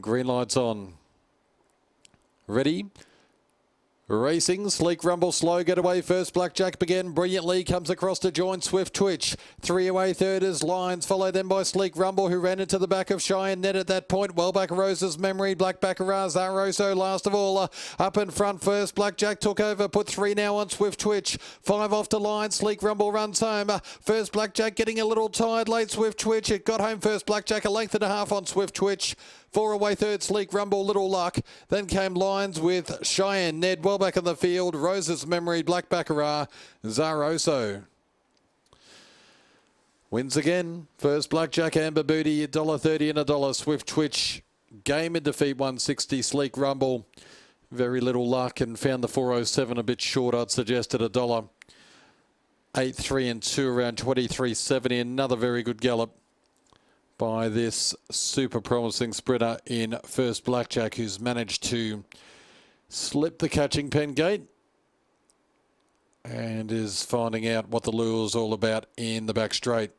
Green lights on. Ready? Racing, Sleek Rumble, slow getaway first. Blackjack began brilliantly, comes across to join Swift Twitch. Three away third is Lions, followed then by Sleek Rumble, who ran into the back of Cheyenne Net at that point. Well back Rose's memory, Black Zaroso last of all. Uh, up in front first, Blackjack took over, put three now on Swift Twitch. Five off to Lions, Sleek Rumble runs home. Uh, first Blackjack getting a little tired late, Swift Twitch. It got home first, Blackjack a length and a half on Swift Twitch. Four away third, Sleek Rumble, Little Luck. Then came Lions with Cheyenne, Ned, well back in the field. Rose's Memory, Black Baccarat, Zaroso. Wins again. First Blackjack, Amber Booty, $1.30 and a dollar. Swift Twitch, game in defeat, 160. Sleek Rumble, very little luck and found the 407 a bit short. I'd suggested a dollar. 8, 3 and 2 around 23.70. Another very good gallop by this super promising sprinter in first blackjack who's managed to slip the catching pen gate and is finding out what the lure is all about in the back straight.